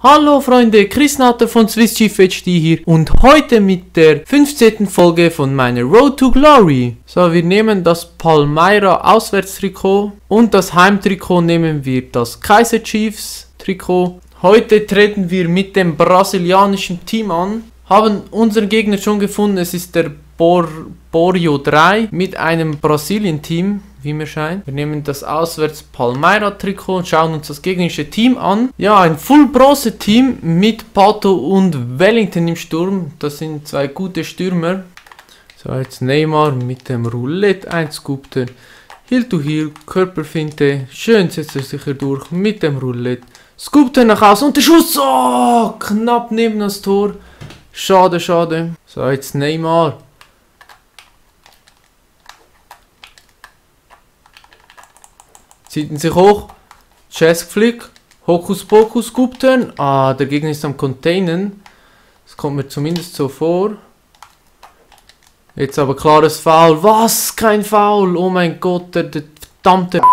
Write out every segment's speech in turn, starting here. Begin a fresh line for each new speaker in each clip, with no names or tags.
Hallo Freunde, Chris Natter von Swiss HD hier und heute mit der 15. Folge von meiner Road to Glory. So, wir nehmen das Palmyra Auswärtstrikot und das Heimtrikot nehmen wir das Kaiser Chiefs Trikot. Heute treten wir mit dem brasilianischen Team an, haben unseren Gegner schon gefunden, es ist der Bor Borio 3 mit einem Brasilien-Team wie mir scheint. Wir nehmen das auswärts Palmyra Trikot und schauen uns das gegnerische Team an. Ja, ein Full Bronze Team mit Pato und Wellington im Sturm. Das sind zwei gute Stürmer. So, jetzt Neymar mit dem Roulette einscoopter. Heel to Heel, Körperfinte, schön setzt er sich durch mit dem Roulette. Scoopt er nach außen und der Schuss, oh, knapp neben das Tor. Schade, schade. So, jetzt Neymar. Zieht ihn sich hoch. Chessflick. Hokus Pokus Gupten. Ah, der Gegner ist am Containen. Das kommt mir zumindest so vor. Jetzt aber klares Foul. Was? Kein Foul. Oh mein Gott, der, der verdammte.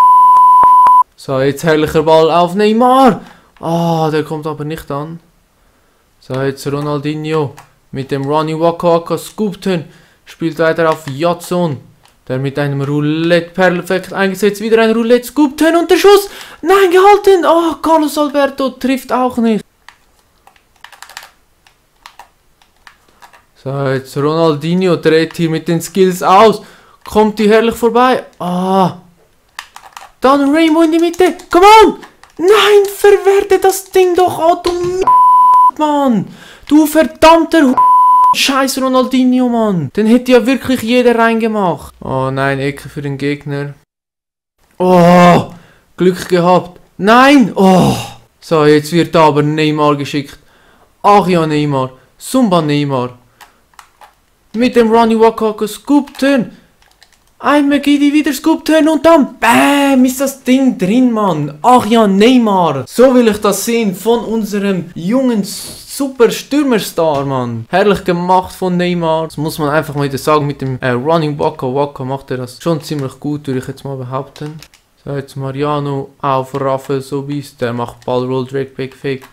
So, jetzt herrlicher Ball auf Neymar. Ah, der kommt aber nicht an. So, jetzt Ronaldinho mit dem Ronnie Waka Waka Scoopton. Spielt weiter auf Jatson. Der mit einem Roulette perfekt eingesetzt. Wieder ein Roulette. Scoop Turn und der Schuss. Nein, gehalten. Oh, Carlos Alberto trifft auch nicht. So, jetzt Ronaldinho dreht hier mit den Skills aus. Kommt die herrlich vorbei. Ah. Dann Rainbow in die Mitte. Come on. Nein, verwerte das Ding doch. Oh, du Mann. Du verdammter Scheiß Ronaldinho, Mann. Den hätte ja wirklich jeder reingemacht. Oh nein, Ecke für den Gegner. Oh, Glück gehabt. Nein, oh. So, jetzt wird aber Neymar geschickt. Ach ja, Neymar. Sumba Neymar. Mit dem Ronnie Wakaka Scoop Turn. Einmal geht die wieder Scoop Turn und dann BAM ist das Ding drin, Mann. Ach ja, Neymar. So will ich das sehen von unserem jungen super Stürmerstar, Mann. Herrlich gemacht von Neymar. Das muss man einfach mal wieder sagen. Mit dem äh, Running Waka Waka macht er das schon ziemlich gut, würde ich jetzt mal behaupten. So, jetzt Mariano auf Rafael Sobis. Der macht Ballroll, Drake Back Fake.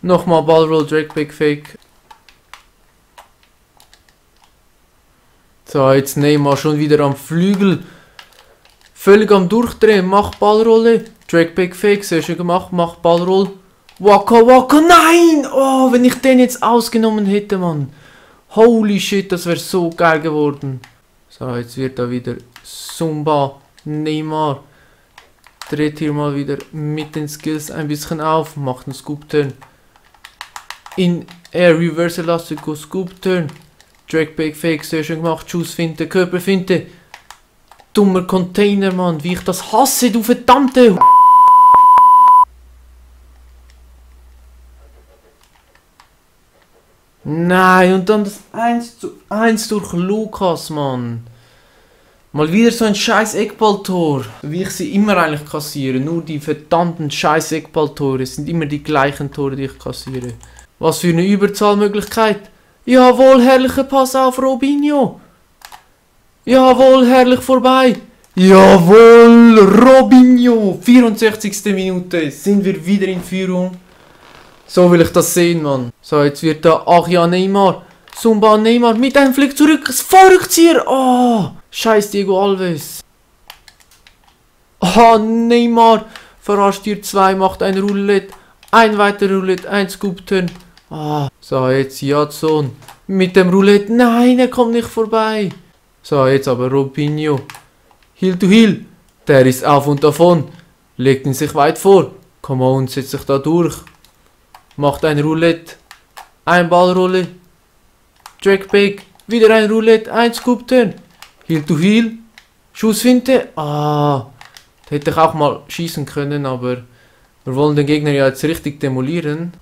Nochmal Ballroll, Drake Back Fake. So, jetzt Neymar schon wieder am Flügel. Völlig am Durchdrehen. Macht Ballrolle. Drake Back Fake. Sehr schön gemacht. Macht Ballroll. Waka Waka, nein! Oh, wenn ich den jetzt ausgenommen hätte, Mann. Holy shit, das wäre so geil geworden. So, jetzt wird da wieder Zumba, Neymar. Dreht hier mal wieder mit den Skills ein bisschen auf, macht einen Scoop-Turn. In Air Reverse Elastico Scoop-Turn. Drag Back Fake, sehr schön gemacht. Schussfinte, Körperfinte. Dummer Container, Mann. Wie ich das hasse, du verdammte... Nein, und dann das 1 zu 1 durch Lukas, Mann. Mal wieder so ein scheiß Eckballtor. Wie ich sie immer eigentlich kassiere. Nur die verdammten scheiß Eckballtore sind immer die gleichen Tore, die ich kassiere. Was für eine Überzahlmöglichkeit. Jawohl, herrlicher Pass auf Robinho. Jawohl, herrlich vorbei. Jawohl, Robinho. 64. Minute sind wir wieder in Führung. So will ich das sehen, Mann. So, jetzt wird da, ach ja, Neymar. Zumba Neymar mit einem Flick zurück. Das Vorrückzieher. Oh, scheiß Diego Alves. Oh, Neymar. Verarscht hier zwei, macht ein Roulette. Ein weiterer Roulette, ein Scoop-Turn. Ah, so, jetzt Jadson. Mit dem Roulette. Nein, er kommt nicht vorbei. So, jetzt aber Robinho. Heel to Heel. Der ist auf und davon. Legt ihn sich weit vor. Come on, setzt sich da durch macht ein Roulette, ein Ballrolle, Trackback, wieder ein Roulette, ein Scoop Turn, Heel to Heel, Schussfinte, ah, hätte ich auch mal schießen können, aber wir wollen den Gegner ja jetzt richtig demolieren.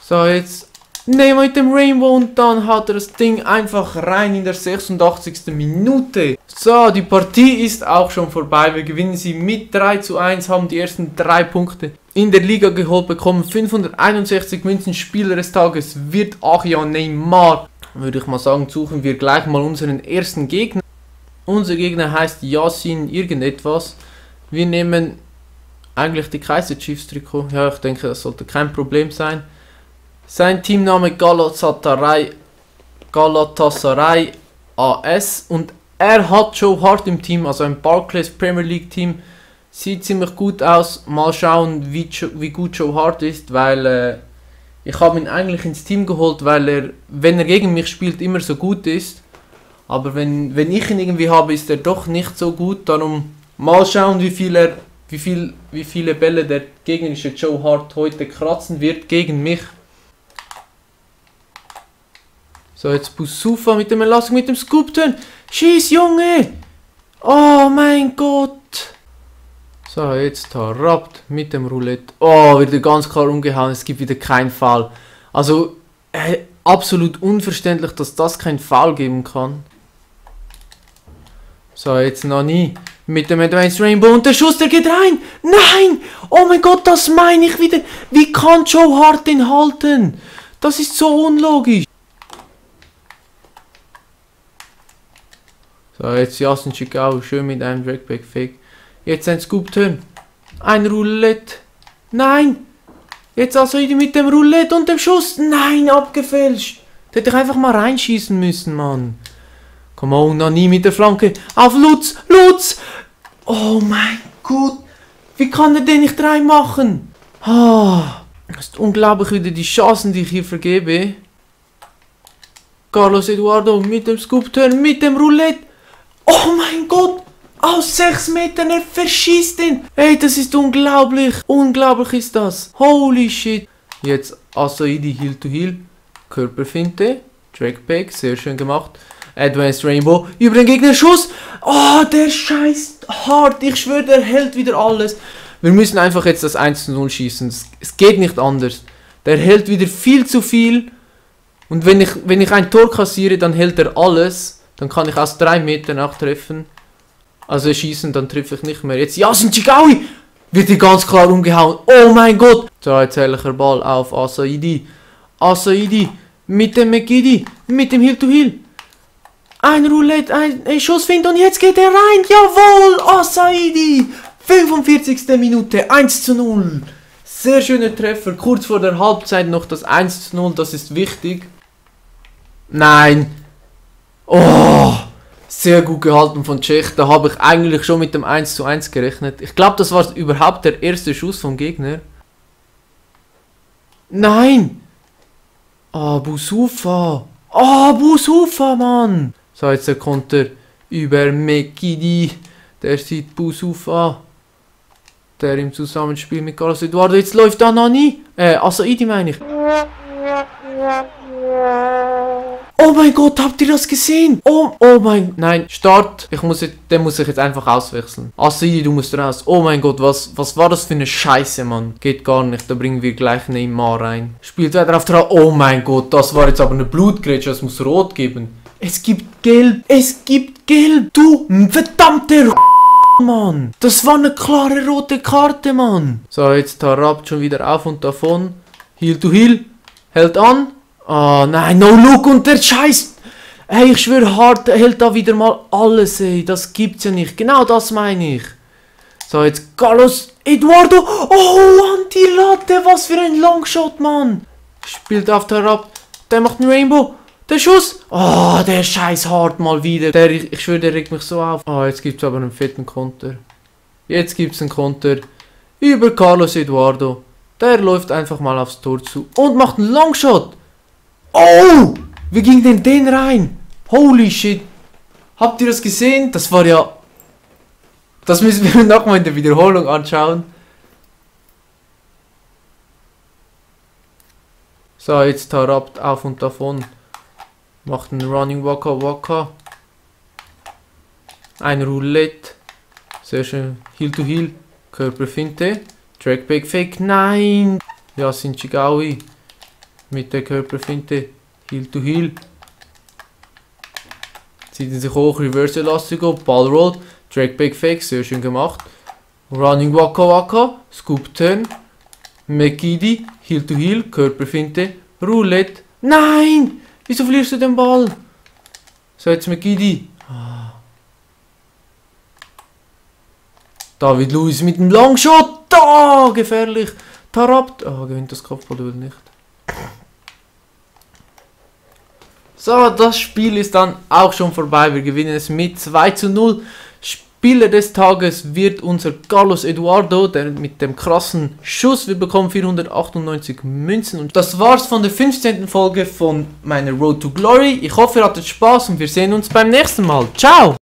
So, jetzt wir mit dem Rainbow und dann hat er das Ding einfach rein in der 86. Minute. So, die Partie ist auch schon vorbei. Wir gewinnen sie mit 3 zu 1, haben die ersten drei Punkte in der Liga geholt bekommen. 561 Münzen Spieler des Tages wird Achia Neymar. Würde ich mal sagen, suchen wir gleich mal unseren ersten Gegner. Unser Gegner heißt Yasin irgendetwas. Wir nehmen eigentlich die Kaiser Chiefs Trikot. Ja, ich denke, das sollte kein Problem sein. Sein Teamname Galatasaray, Galatasaray AS und er hat Joe Hart im Team, also ein Barclays Premier League Team. Sieht ziemlich gut aus. Mal schauen, wie, wie gut Joe Hart ist, weil äh, ich habe ihn eigentlich ins Team geholt, weil er, wenn er gegen mich spielt, immer so gut ist. Aber wenn, wenn ich ihn irgendwie habe, ist er doch nicht so gut. Darum mal schauen, wie, viel er, wie, viel, wie viele Bälle der gegnerische Joe Hart heute kratzen wird gegen mich. So, jetzt Busufa mit dem Elastik, mit dem Scoop-Turn. Schieß, Junge! Oh mein Gott! So, jetzt Rapt mit dem Roulette. Oh, wird ganz klar umgehauen. Es gibt wieder keinen Fall. Also, äh, absolut unverständlich, dass das keinen Fall geben kann. So, jetzt noch nie. Mit dem Advanced Rainbow und der Schuss, der geht rein. Nein! Oh mein Gott, das meine ich wieder. Wie kann Joe Hart den halten? Das ist so unlogisch. So, jetzt Jasen Chicago schön mit einem Dragback Fake. Jetzt ein Scoop-Turn. Ein Roulette. Nein! Jetzt also mit dem Roulette und dem Schuss. Nein, abgefälscht. Da hätte ich einfach mal reinschießen müssen, Mann. Komm on, noch nie mit der Flanke. Auf Lutz! Lutz! Oh mein Gott! Wie kann er den nicht reinmachen? Ah, das ist unglaublich wieder die Chancen, die ich hier vergebe. Carlos Eduardo mit dem Scoop-Turn, mit dem Roulette. Oh mein Gott! Aus 6 Metern, er verschießt ihn. Ey, das ist unglaublich. Unglaublich ist das. Holy shit. Jetzt Asaidi Heel to Heel. Körperfinte. Trackback, sehr schön gemacht. Advanced Rainbow. Über den Gegner Schuss. Oh, der scheißt hart. Ich schwöre, der hält wieder alles. Wir müssen einfach jetzt das 1 zu 0 schießen. Es geht nicht anders. Der hält wieder viel zu viel. Und wenn ich, wenn ich ein Tor kassiere, dann hält er alles. Dann kann ich aus 3 Metern auch treffen. Also schießen, dann treffe ich nicht mehr. Jetzt Yasin Chigawi wird hier ganz klar umgehauen. Oh mein Gott. Herrlicher Ball auf Asaidi. Asaidi mit dem Megidi, mit dem Hill to Hill. Ein Roulette, ein, ein Schussfind und jetzt geht er rein. Jawohl, Asaidi. 45. Minute, 1 zu 0. Sehr schöner Treffer. Kurz vor der Halbzeit noch das 1 zu 0, das ist wichtig. Nein. Oh. Sehr gut gehalten von Tschech. Da habe ich eigentlich schon mit dem 1 zu 1 gerechnet. Ich glaube, das war überhaupt der erste Schuss vom Gegner. Nein! Ah, oh, Busufa. Ah, oh, Busufa, Mann! So, jetzt der Konter über Mekidi. Der sieht Busufa. Der im Zusammenspiel mit Carlos Eduardo. Jetzt läuft da Nani. Äh, Asaidi meine ich. Oh mein Gott, habt ihr das gesehen? Oh, oh mein... Nein, Start. Ich muss jetzt, den muss ich jetzt einfach auswechseln. Asidi, du musst raus. Oh mein Gott, was, was war das für eine Scheiße, Mann? Geht gar nicht. Da bringen wir gleich Neymar rein. Spielt weiter auf der... Oh mein Gott, das war jetzt aber eine Blutgrätsche. Das muss rot geben. Es gibt Gelb. Es gibt Gelb. Du verdammte... Mann. Das war eine klare rote Karte, Mann. So, jetzt Tarab schon wieder auf und davon. Heal to Heal. Hält an. Oh nein, no look und der Scheiß. Hey, ich schwöre, Hart hält da wieder mal alles, ey. Das gibt's ja nicht. Genau das meine ich. So, jetzt Carlos Eduardo. Oh, Anti-Latte. Was für ein Longshot, Mann. Spielt auf der Rab. Der macht einen Rainbow. Der Schuss. Oh, der scheiß Hart mal wieder. Der, ich, ich schwöre, der regt mich so auf. Oh, jetzt gibt's aber einen fetten Konter. Jetzt gibt's einen Konter. Über Carlos Eduardo. Der läuft einfach mal aufs Tor zu und macht einen Longshot. Oh! Wie ging denn den rein? Holy shit. Habt ihr das gesehen? Das war ja... Das müssen wir nochmal in der Wiederholung anschauen. So, jetzt Tarabt auf und davon. Macht einen Running Waka Waka. Ein Roulette. Sehr schön. Heel to Heel. Körperfinte. Trackback Fake. Nein! Yasin Chigawi mit der Körperfinte Heel to Heel. Zieht ihn sich hoch, Reverse Elastico, Ball rollt, Trackback Fake, sehr schön gemacht. Running Waka Waka, Scoop Turn, Mekidi, Heel to Heel, Körperfinte, Roulette. Nein! Wieso verlierst du den Ball? So, jetzt Mekidi. David Lewis mit dem Longshot. Da, gefährlich. Tarabt. Ah, gewinnt das Kopfballduell nicht. So, das Spiel ist dann auch schon vorbei. Wir gewinnen es mit 2 zu 0. Spieler des Tages wird unser Carlos Eduardo, der mit dem krassen Schuss. Wir bekommen 498 Münzen. Und das war's von der 15. Folge von meiner Road to Glory. Ich hoffe, ihr hattet Spaß und wir sehen uns beim nächsten Mal. Ciao!